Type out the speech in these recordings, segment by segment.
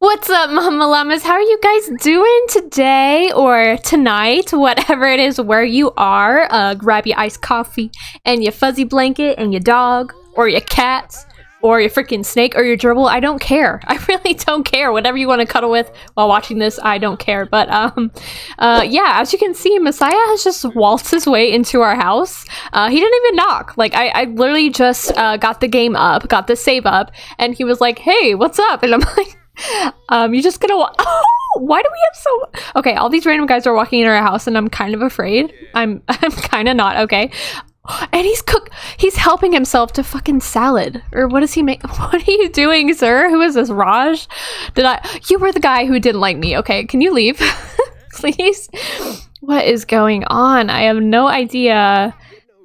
What's up, Mama Llamas? How are you guys doing today or tonight? Whatever it is where you are. Uh, grab your iced coffee and your fuzzy blanket and your dog or your cat or your freaking snake or your gerbil. I don't care. I really don't care. Whatever you want to cuddle with while watching this, I don't care. But um, uh, yeah, as you can see, Messiah has just waltzed his way into our house. Uh, he didn't even knock. Like I, I literally just uh, got the game up, got the save up, and he was like, "Hey, what's up?" And I'm like um, you're just gonna. Oh, why do we have so? Okay, all these random guys are walking in our house, and I'm kind of afraid. I'm. I'm kind of not okay. And he's cook. He's helping himself to fucking salad. Or what does he make? What are you doing, sir? Who is this, Raj? Did I? You were the guy who didn't like me. Okay, can you leave, please? What is going on? I have no idea.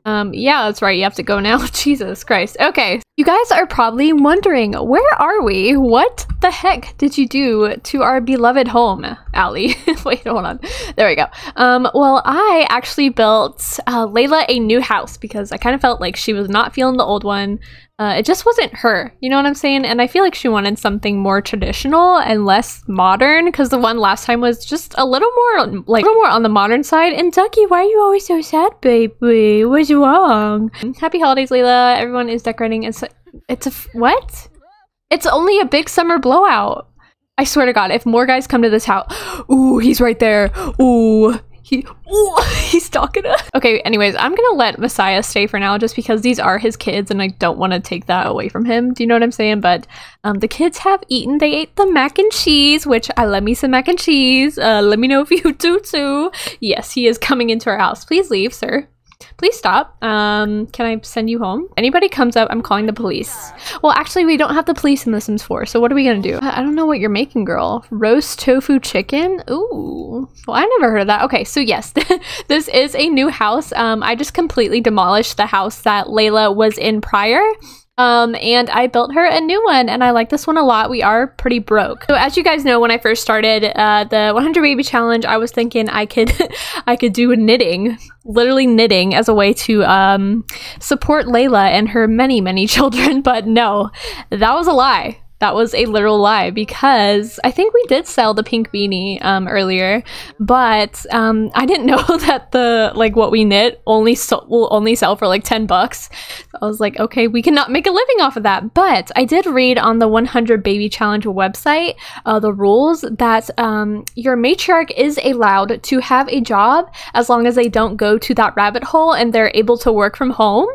Um, yeah, that's right. You have to go now. Jesus Christ. Okay. You guys are probably wondering, where are we? What the heck did you do to our beloved home, Allie? Wait, hold on. There we go. Um, well, I actually built uh, Laila a new house because I kind of felt like she was not feeling the old one. Uh, it just wasn't her, you know what I'm saying? And I feel like she wanted something more traditional and less modern because the one last time was just a little more like a little more on the modern side. And Ducky, why are you always so sad, baby? What's wrong? Happy holidays, Laila. Everyone is decorating. It's it's a what? It's only a big summer blowout. I swear to God, if more guys come to this house, ooh, he's right there. Ooh, he, ooh, he's stalking us. Okay, anyways, I'm gonna let Messiah stay for now just because these are his kids and I don't want to take that away from him. Do you know what I'm saying? But um, the kids have eaten. They ate the mac and cheese, which I love me some mac and cheese. Uh, let me know if you do too. Yes, he is coming into our house. Please leave, sir. Please stop. Um, can I send you home? Anybody comes up, I'm calling the police. Well, actually, we don't have the police in The Sims 4, so what are we gonna do? I don't know what you're making, girl. Roast tofu chicken? Ooh. Well, I never heard of that. Okay, so yes, this is a new house. Um, I just completely demolished the house that Laila was in prior. Um, and I built her a new one, and I like this one a lot. We are pretty broke. So as you guys know, when I first started uh, the 100 Baby Challenge, I was thinking I could, I could do knitting, literally knitting as a way to um, support Laila and her many, many children. But no, that was a lie that was a literal lie because I think we did sell the pink beanie um, earlier, but um, I didn't know that the like what we knit only so- will only sell for like ten bucks. So I was like, okay, we cannot make a living off of that. But I did read on the 100 Baby Challenge website uh, the rules that um, your matriarch is allowed to have a job as long as they don't go to that rabbit hole and they're able to work from home.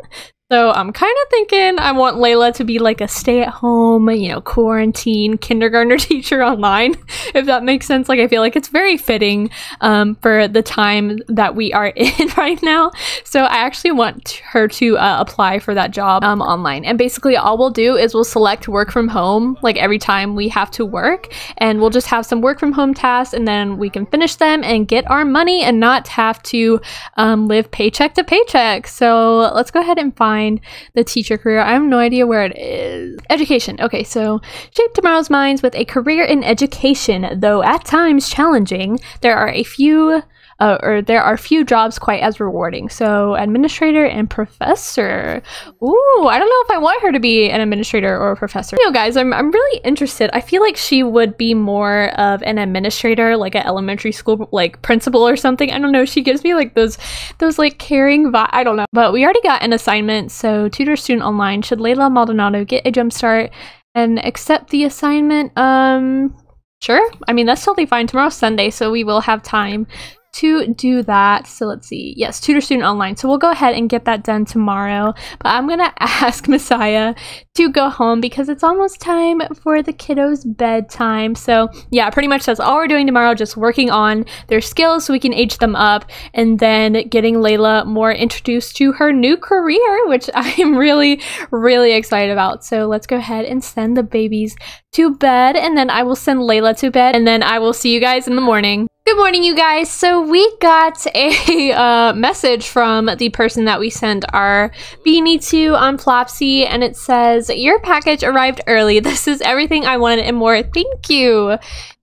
So I'm kind of thinking I want Laila to be like a stay at home, you know, quarantine kindergartner teacher online, if that makes sense. Like, I feel like it's very fitting um, for the time that we are in right now. So I actually want her to uh, apply for that job um, online. And basically, all we'll do is we'll select work from home, like every time we have to work, and we'll just have some work from home tasks, and then we can finish them and get our money and not have to um, live paycheck to paycheck. So let's go ahead and find find the teacher career. I have no idea where it is. Education. Okay, so shape tomorrow's minds with a career in education, though at times challenging. There are a few uh, or there are few jobs quite as rewarding. So, administrator and professor. Ooh, I don't know if I want her to be an administrator or a professor. You know, guys, I'm, I'm really interested. I feel like she would be more of an administrator, like an elementary school, like principal or something. I don't know. She gives me like those, those like caring vibe. I don't know. But we already got an assignment. So, tutor student online. Should Laila Maldonado get a jump start and accept the assignment? Um, Sure. I mean, that's totally fine. Tomorrow's Sunday, so we will have time to do that. So let's see. Yes, tutor student online. So we'll go ahead and get that done tomorrow. But I'm going to ask Messiah to go home because it's almost time for the kiddos' bedtime. So yeah, pretty much that's all we're doing tomorrow. Just working on their skills so we can age them up and then getting Laila more introduced to her new career, which I am really, really excited about. So let's go ahead and send the babies to bed and then I will send Laila to bed and then I will see you guys in the morning. Good morning, you guys. So we got a uh, message from the person that we sent our beanie to on Plopsy, and it says, Your package arrived early. This is everything I wanted and more. Thank you.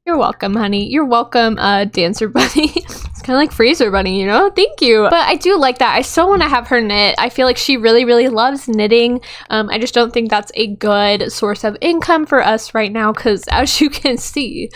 You're welcome, honey. You're welcome, uh, Dancer Bunny. it's kind of like Freezer Bunny, you know? Thank you. But I do like that. I still want to have her knit. I feel like she really, really loves knitting. Um, I just don't think that's a good source of income for us right now because as you can see,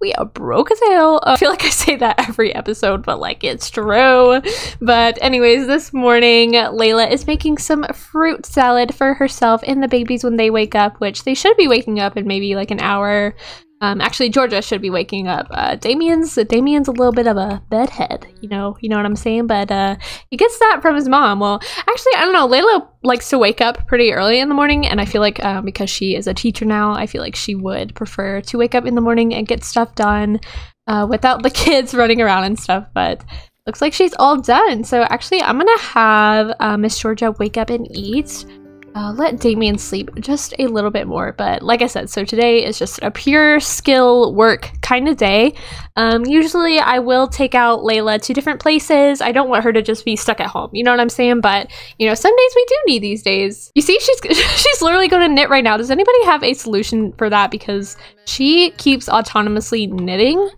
we are broke as hell. Uh, I feel like I say that every episode, but like it's true. But anyways, this morning, Laila is making some fruit salad for herself and the babies when they wake up, which they should be waking up in maybe like an hour um, actually, Georgia should be waking up. Uh, Damien's Damien's a little bit of a bedhead, you know, you know what I'm saying. But uh, he gets that from his mom. Well, actually, I don't know. Laila likes to wake up pretty early in the morning, and I feel like um, because she is a teacher now, I feel like she would prefer to wake up in the morning and get stuff done uh, without the kids running around and stuff. But looks like she's all done. So actually, I'm gonna have uh, Miss Georgia wake up and eat uh, let Damien sleep just a little bit more. But like I said, so today is just a pure skill work kind of day. Um, usually I will take out Laila to different places. I don't want her to just be stuck at home. You know what I'm saying? But you know, some days we do need these days. You see, she's she's literally going to knit right now. Does anybody have a solution for that? Because she keeps autonomously knitting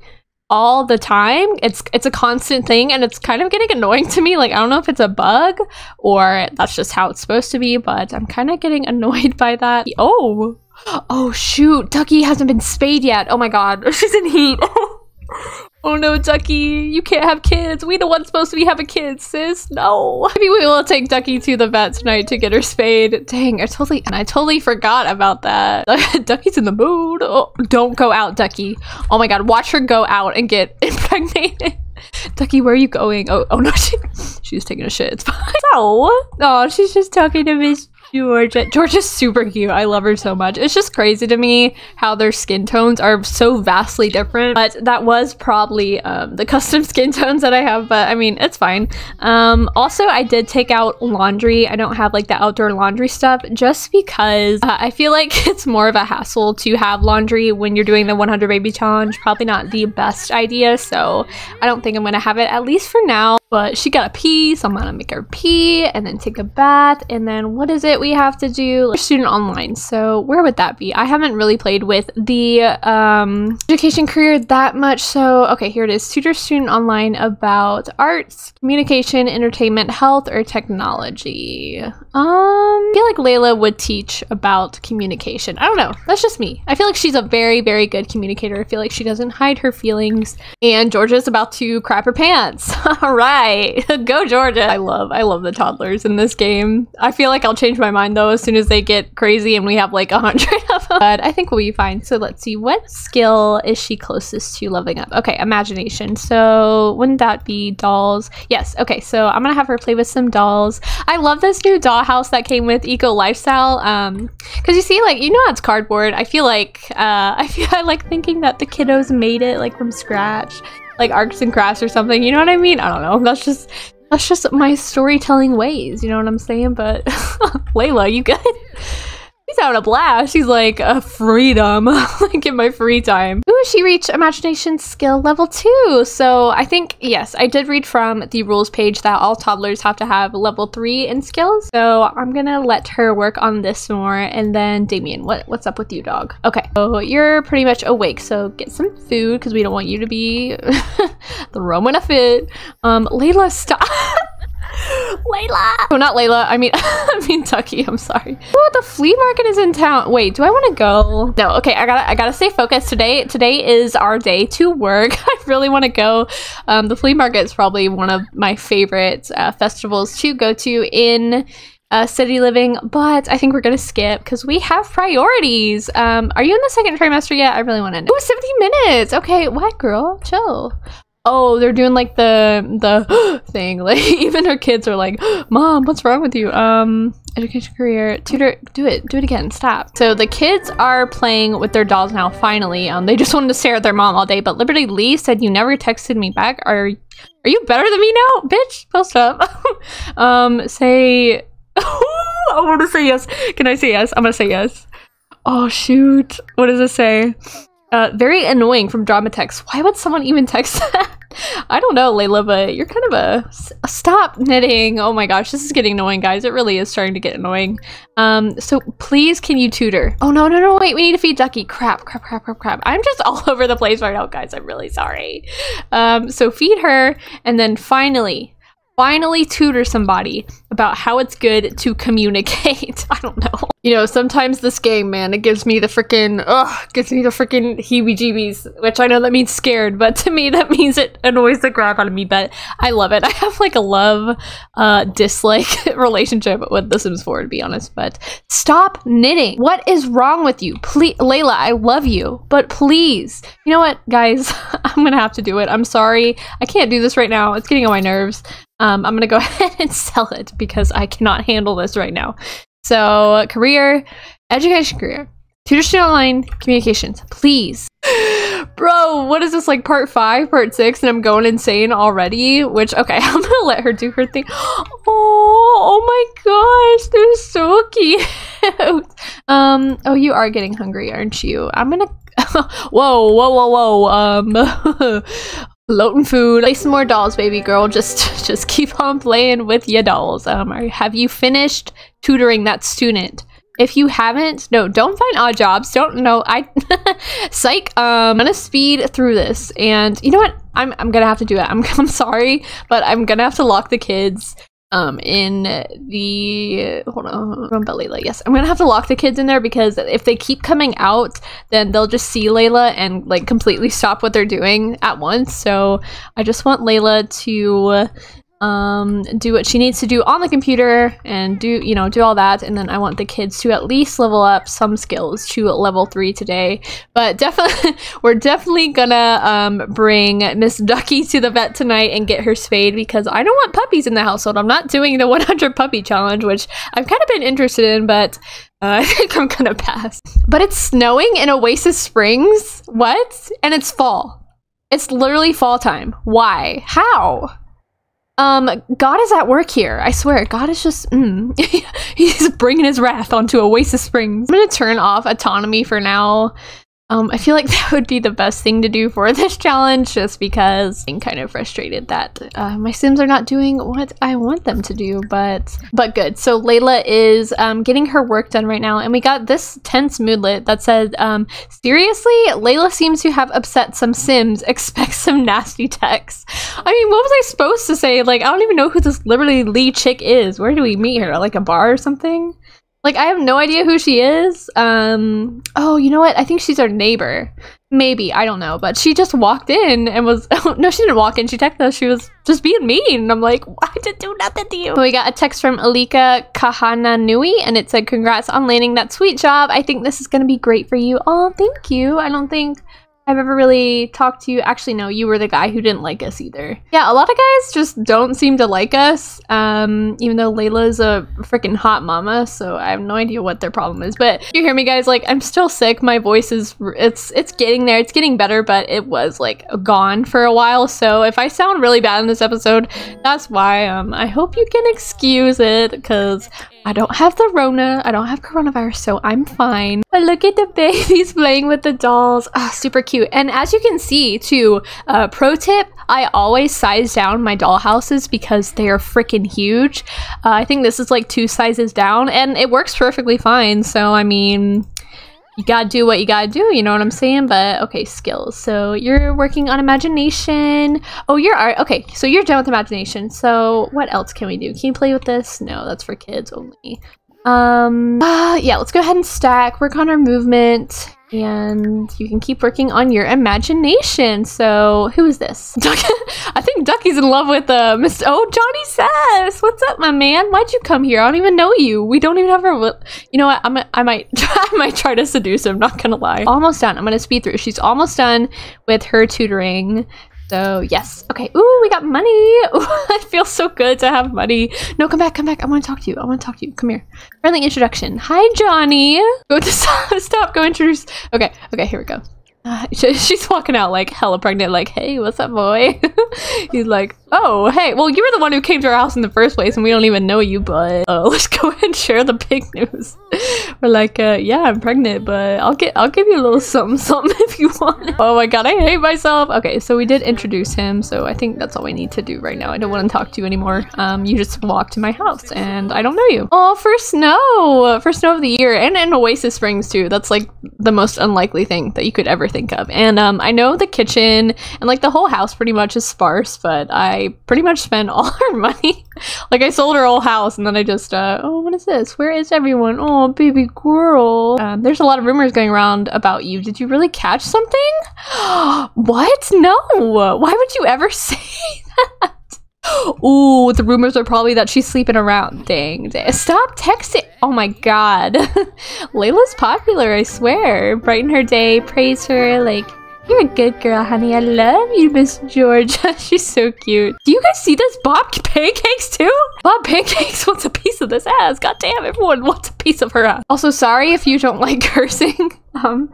all the time. It's it's a constant thing and it's kind of getting annoying to me. Like I don't know if it's a bug or that's just how it's supposed to be, but I'm kind of getting annoyed by that. Oh. Oh shoot, Ducky hasn't been spayed yet. Oh my god, she's in heat. Oh. Oh no, Ducky, you can't have kids. We the ones supposed to be having kids, sis. No. Maybe we will take Ducky to the vet tonight to get her spayed. Dang, I totally and I totally forgot about that. Ducky's in the mood. Oh, don't go out, Ducky. Oh my god, watch her go out and get impregnated. Ducky, where are you going? Oh, oh no, she, she's taking a shit. It's fine. Oh, oh, she's just talking to Miss Georgia. Georgia's super cute. I love her so much. It's just crazy to me how their skin tones are so vastly different. But that was probably um, the custom skin tones that I have. But I mean, it's fine. Um, also, I did take out laundry. I don't have like the outdoor laundry stuff just because uh, I feel like it's more of a hassle to have laundry when you're doing the 100 baby challenge. Probably not the best idea. So I don't think I'm going to have it at least for now. But she got a pee, so I'm gonna make her pee and then take a bath. And then what is it we have to do? Student online. So where would that be? I haven't really played with the um, education career that much. So okay, here it is. Tutor student online about arts, communication, entertainment, health, or technology. Um, I feel like Laila would teach about communication. I don't know. That's just me. I feel like she's a very, very good communicator. I feel like she doesn't hide her feelings. And Georgia's about to crap her pants. All right. Go Georgia. I love I love the toddlers in this game. I feel like I'll change my mind though as soon as they get crazy and we have like a hundred of them. But I think we'll be fine. So let's see. What skill is she closest to leveling up? Okay, imagination. So wouldn't that be dolls? Yes. Okay, so I'm gonna have her play with some dolls. I love this new dollhouse that came with Eco Lifestyle. Um, because you see, like, you know it's cardboard. I feel like uh I feel I like thinking that the kiddos made it like from scratch like arts and crafts or something. You know what I mean? I don't know. That's just that's just my storytelling ways. You know what I'm saying? But Laila, you good? Having a blast. She's like a freedom, like in my free time. Ooh, she reached imagination skill level two. So I think yes, I did read from the rules page that all toddlers have to have level three in skills. So I'm gonna let her work on this more. And then Damien, what what's up with you, dog? Okay, so you're pretty much awake. So get some food because we don't want you to be throwing a fit. Um, Laila, stop. Laila! Oh, not Laila. I mean, I mean Ducky. I'm sorry. Oh, the flea market is in town. Wait, do I want to go? No. Okay, I gotta, I gotta stay focused today. Today is our day to work. I really want to go. Um, the flea market is probably one of my favorite uh, festivals to go to in uh, city living, but I think we're gonna skip because we have priorities. Um, are you in the second trimester yet? I really want to know. Oh, 17 minutes. Okay, what girl? Chill oh they're doing like the the thing. Like even her kids are like mom what's wrong with you? Um education career tutor do it do it again stop. So the kids are playing with their dolls now finally. Um they just wanted to stare at their mom all day but liberty lee said you never texted me back. Are are you better than me now bitch? Post up um say i want to say yes. Can i say yes? I'm gonna say yes. Oh shoot. What does it say? Uh, very annoying from Drama Text. Why would someone even text that? I don't know, Laila, but you're kind of a stop knitting. Oh my gosh, this is getting annoying, guys. It really is starting to get annoying. Um, so please, can you tutor? Oh no, no, no, wait, we need to feed Ducky. Crap, crap, crap, crap, crap. I'm just all over the place right now, guys. I'm really sorry. Um, so feed her, and then finally, finally tutor somebody about how it's good to communicate. I don't know. You know, sometimes this game, man, it gives me the freaking, ugh, gives me the freaking heebie-jeebies, which I know that means scared, but to me that means it annoys the crap out of me, but I love it. I have like a love, uh, dislike relationship with The Sims 4, to be honest, but stop knitting. What is wrong with you? Please, Laila, I love you, but please, you know what, guys, I'm gonna have to do it. I'm sorry. I can't do this right now. It's getting on my nerves. Um, I'm gonna go ahead and sell it because I cannot handle this right now. So, career, education career, tutorship online, communications, please. Bro, what is this like part five, part six, and I'm going insane already? Which, okay, I'm gonna let her do her thing. Oh, oh my gosh, they're so cute. um, oh, you are getting hungry, aren't you? I'm gonna whoa, whoa, whoa, whoa. Um, Floating food. Play some more dolls, baby girl. Just just keep on playing with your dolls. Um, have you finished tutoring that student? If you haven't, no, don't find odd jobs. Don't no, I psych. Um, I'm gonna speed through this, and you know what? I'm I'm gonna have to do it. I'm I'm sorry, but I'm gonna have to lock the kids um in the hold on remember Laila yes I'm gonna have to lock the kids in there because if they keep coming out then they'll just see Laila and like completely stop what they're doing at once. So I just want Laila to um, do what she needs to do on the computer and do, you know, do all that. And then I want the kids to at least level up some skills to level three today. But definitely, we're definitely gonna um, bring Miss Ducky to the vet tonight and get her spayed because I don't want puppies in the household. I'm not doing the 100 puppy challenge, which I've kind of been interested in, but uh, I think I'm gonna pass. But it's snowing in Oasis Springs? What? And it's fall. It's literally fall time. Why? How? Um, God is at work here. I swear, God is just, mm, he's bringing his wrath onto Oasis Springs. I'm gonna turn off autonomy for now um, I feel like that would be the best thing to do for this challenge just because I'm kind of frustrated that uh, my Sims are not doing what I want them to do, but but good. So Laila is um, getting her work done right now and we got this tense moodlet that said, um, seriously, Laila seems to have upset some Sims, expect some nasty texts. I mean, what was I supposed to say? Like, I don't even know who this Liberty Lee chick is. Where do we meet her? Like a bar or something? Like I have no idea who she is. Um oh, you know what? I think she's our neighbor. Maybe, I don't know, but she just walked in and was oh, no, she didn't walk in. She texted us. She was just being mean. And I'm like, I didn't do nothing to you. We got a text from Alika Kahananui and it said, "Congrats on landing that sweet job. I think this is going to be great for you." Oh, thank you. I don't think I've ever really talked to you. Actually, no, you were the guy who didn't like us either. Yeah, a lot of guys just don't seem to like us, um, even though Laila's a freaking hot mama, so I have no idea what their problem is. But you hear me, guys, like, I'm still sick. My voice is, it's, it's getting there. It's getting better, but it was, like, gone for a while. So if I sound really bad in this episode, that's why. Um, I hope you can excuse it, because I don't have the Rona. I don't have coronavirus, so I'm fine. But look at the babies playing with the dolls. Ah, super cute. And as you can see, too, uh, pro tip, I always size down my dollhouses because they are freaking huge. Uh, I think this is like two sizes down, and it works perfectly fine. So, I mean, you gotta do what you gotta do, you know what I'm saying? But okay, skills. So you're working on imagination. Oh, you're art. Okay, so you're done with imagination. So what else can we do? Can you play with this? No, that's for kids only. Um, uh, yeah, let's go ahead and stack, work on our movement, and you can keep working on your imagination. So, who is this? Duck I think Ducky's in love with uh, Mr. Oh, Johnny Sass. What's up, my man? Why'd you come here? I don't even know you. We don't even have our. You know what? I'm. A, I might. I might try to seduce him. Not gonna lie. Almost done. I'm gonna speed through. She's almost done with her tutoring. So yes. Okay. Ooh, we got money. Ooh, it feels so good to have money. No, come back, come back. I want to talk to you. I want to talk to you. Come here. Friendly introduction. Hi, Johnny. Go to stop. Go introduce. Okay. Okay. Here we go. Uh, she's walking out like hella pregnant. Like, hey, what's up, boy? He's like, Oh, hey. Well, you were the one who came to our house in the first place, and we don't even know you. But uh, let's go ahead and share the big news. we're like, uh, yeah, I'm pregnant, but I'll get, I'll give you a little something, something if you want. oh my god, I hate myself. Okay, so we did introduce him, so I think that's all we need to do right now. I don't want to talk to you anymore. Um, you just walked to my house, and I don't know you. Oh, for snow, for snow of the year, and in Oasis Springs too. That's like the most unlikely thing that you could ever think of. And um, I know the kitchen and like the whole house pretty much is sparse, but I pretty much spent all her money. like I sold her whole house and then I just, uh, oh, what is this? Where is everyone? Oh, baby girl. Um, there's a lot of rumors going around about you. Did you really catch something? what? No. Why would you ever say that? Ooh, the rumors are probably that she's sleeping around. Dang, dang. Stop texting. Oh my god. Laila's popular, I swear. Brighten her day, praise her, like you're a good girl, honey. I love you, Miss Georgia. She's so cute. Do you guys see this? Bob Pancakes too? Bob Pancakes wants a piece of this ass. God damn, everyone wants a piece of her ass. Also, sorry if you don't like cursing. Um,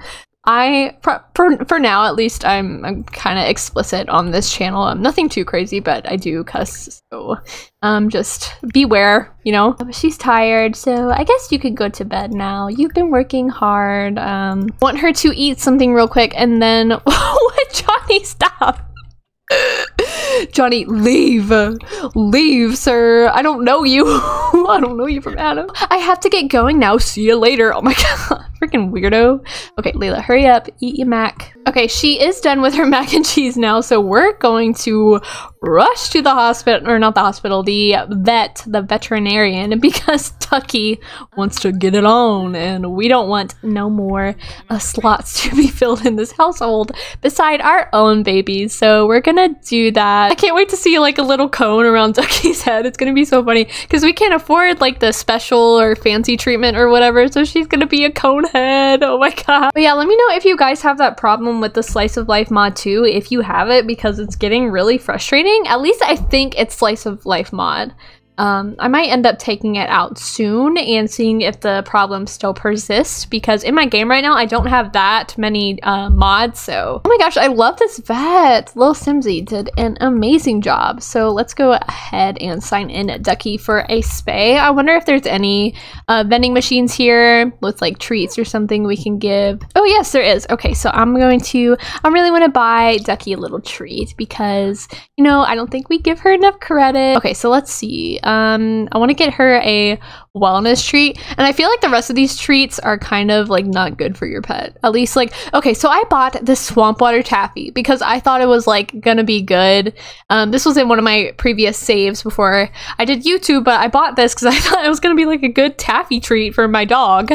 I for, for now at least I'm I'm kind of explicit on this channel. I'm nothing too crazy, but I do cuss. So um just beware, you know. She's tired, so I guess you could go to bed now. You've been working hard. Um want her to eat something real quick and then what Johnny stop. Johnny, leave. Leave, sir. I don't know you. I don't know you from Adam. I have to get going now. See you later. Oh my god. Freaking weirdo. Okay, Laila, hurry up. Eat your mac. Okay, she is done with her mac and cheese now, so we're going to rush to the hospital, or not the hospital, the vet, the veterinarian, because Ducky wants to get it on, and we don't want no more uh, slots to be filled in this household beside our own babies, so we're gonna do that. I can't wait to see like a little cone around Ducky's head. It's gonna be so funny, because we can't afford like the special or fancy treatment or whatever, so she's gonna be a cone head. Oh my god. But yeah, let me know if you guys have that problem with the slice of life mod too, if you have it, because it's getting really frustrating. At least I think it's slice of life mod. Um, I might end up taking it out soon and seeing if the problem still persists because in my game right now I don't have that many uh, mods so. Oh my gosh I love this vet. Lil Simsy did an amazing job. So let's go ahead and sign in Ducky for a spay. I wonder if there's any uh, vending machines here with like treats or something we can give. Oh yes there is. Okay so I'm going to I really want to buy Ducky a little treat because you know I don't think we give her enough credit. Okay so let's see um, I want to get her a wellness treat. And I feel like the rest of these treats are kind of like not good for your pet. At least like, okay, so I bought this swamp water taffy because I thought it was like gonna be good. Um, this was in one of my previous saves before I did YouTube, but I bought this because I thought it was gonna be like a good taffy treat for my dog.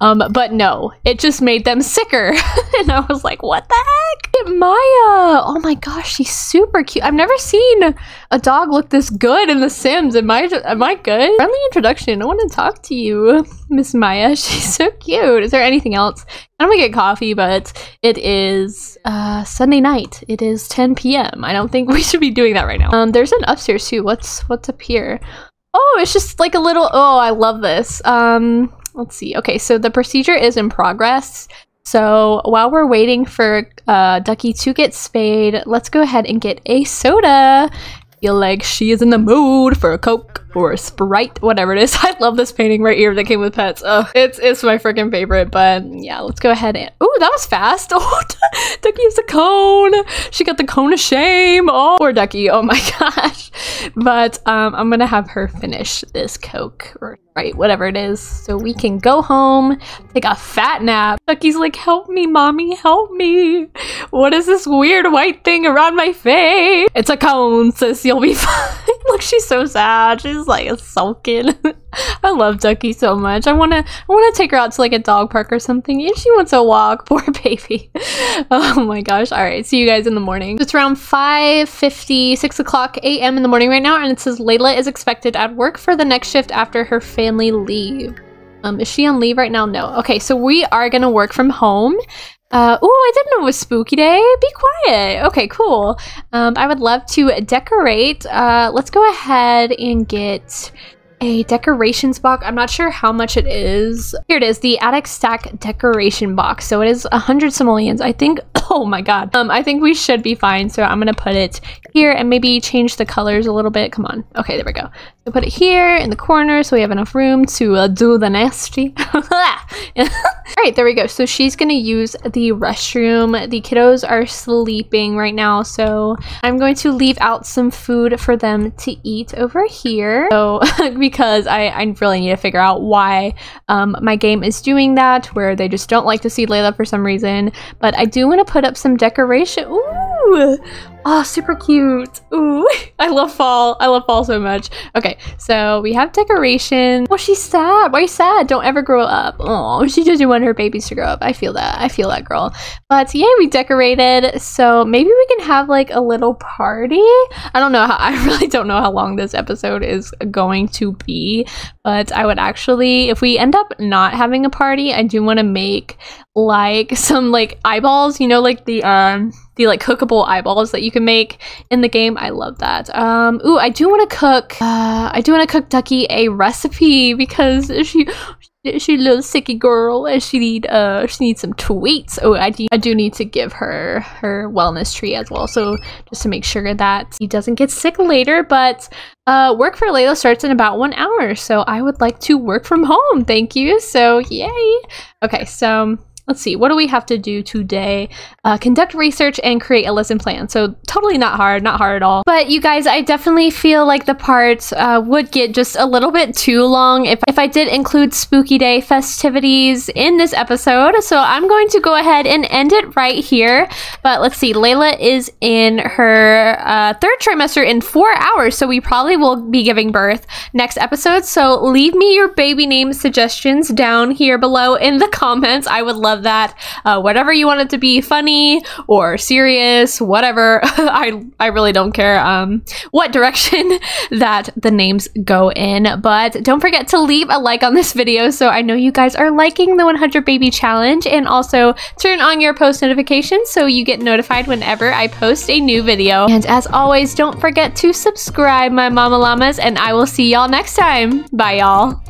Um, but no, it just made them sicker. and I was like, what the heck? Maya! Oh my gosh, she's super cute. I've never seen a dog look this good in The Sims. Am I, am I good? Friendly introduction. I want to talk to you, Miss Maya. She's so cute. Is there anything else? I'm gonna get coffee, but it is uh, Sunday night. It is 10 p.m. I don't think we should be doing that right now. Um, there's an upstairs too. What's what's up here? Oh, it's just like a little. Oh, I love this. Um, let's see. Okay, so the procedure is in progress. So while we're waiting for uh, Ducky to get spayed, let's go ahead and get a soda. Feel like she is in the mood for a Coke or Sprite, whatever it is. I love this painting right here that came with pets. Oh, it's it's my freaking favorite. But yeah, let's go ahead and. Oh, that was fast. Oh, Ducky has a cone. She got the cone of shame. Oh, poor Ducky. Oh my gosh. But um, I'm gonna have her finish this Coke or right, whatever it is, so we can go home, take a fat nap. Ducky's like, help me, mommy, help me. What is this weird white thing around my face? It's a cone, sis, you'll be fine. Look, she's so sad. She's like sulking. I love Ducky so much. I wanna I wanna take her out to like a dog park or something. If she wants a walk, poor baby. oh my gosh. Alright, see you guys in the morning. It's around 5 50, 6 o'clock a.m. in the morning right now, and it says Laila is expected at work for the next shift after her family leave. Um, is she on leave right now? No. Okay, so we are gonna work from home. Uh, oh, I didn't know it was spooky day. Be quiet. Okay, cool. Um, I would love to decorate. Uh, let's go ahead and get a decorations box. I'm not sure how much it is. Here it is, the attic stack decoration box. So it is 100 simoleons. I think Oh my god. Um, I think we should be fine. So I'm gonna put it here and maybe change the colors a little bit. Come on. Okay, there we go. So put it here in the corner so we have enough room to uh, do the nasty. All right, there we go. So she's gonna use the restroom. The kiddos are sleeping right now, so I'm going to leave out some food for them to eat over here. So because I, I really need to figure out why um, my game is doing that, where they just don't like to see Laila for some reason. But I do want to put up some decoration. Ooh, Oh, super cute. Ooh, I love fall. I love fall so much. Okay, so we have decoration. Oh, she's sad. Why are you sad? Don't ever grow up. Oh, she doesn't want her babies to grow up. I feel that. I feel that, girl. But yeah, we decorated. So maybe we can have like a little party. I don't know how, I really don't know how long this episode is going to be, but I would actually, if we end up not having a party, I do want to make like some like eyeballs, you know, like the um the like cookable eyeballs that you can make in the game. I love that. Um ooh, I do want to cook uh I do want to cook Ducky a recipe because she She's a little sicky girl and she need uh she needs some tweets. Oh I do I do need to give her her wellness tree as well. So just to make sure that he doesn't get sick later. But uh work for Laila starts in about one hour. So I would like to work from home. Thank you. So yay. Okay, so let's see, what do we have to do today? Uh, conduct research and create a lesson plan. So totally not hard, not hard at all. But you guys, I definitely feel like the parts uh, would get just a little bit too long if, if I did include Spooky Day festivities in this episode. So I'm going to go ahead and end it right here. But let's see, Laila is in her uh, third trimester in four hours. So we probably will be giving birth next episode. So leave me your baby name suggestions down here below in the comments. I would love that. Uh, whatever you want it to be, funny or serious, whatever. I I really don't care um, what direction that the names go in. But don't forget to leave a like on this video so I know you guys are liking the 100 Baby Challenge, and also turn on your post notifications so you get notified whenever I post a new video. And as always, don't forget to subscribe, my mama llamas, and I will see y'all next time. Bye, y'all.